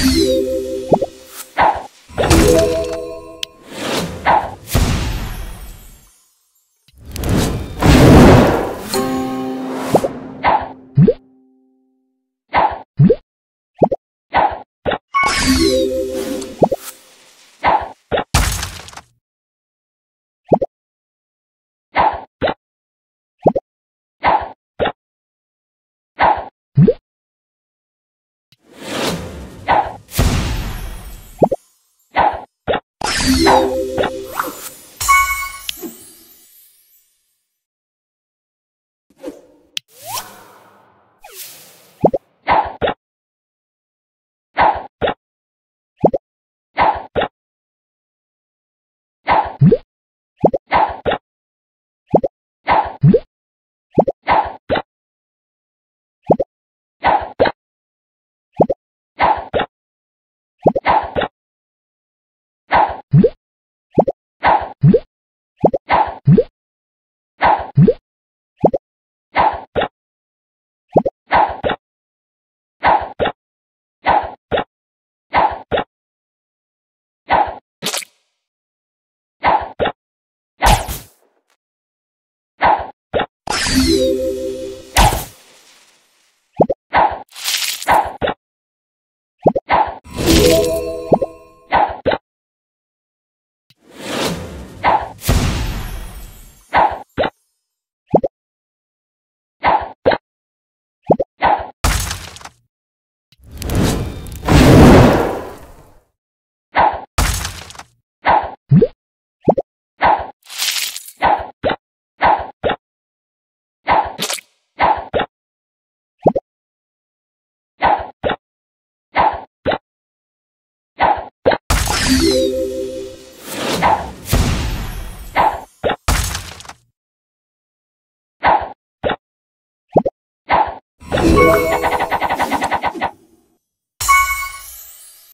Thank you. you.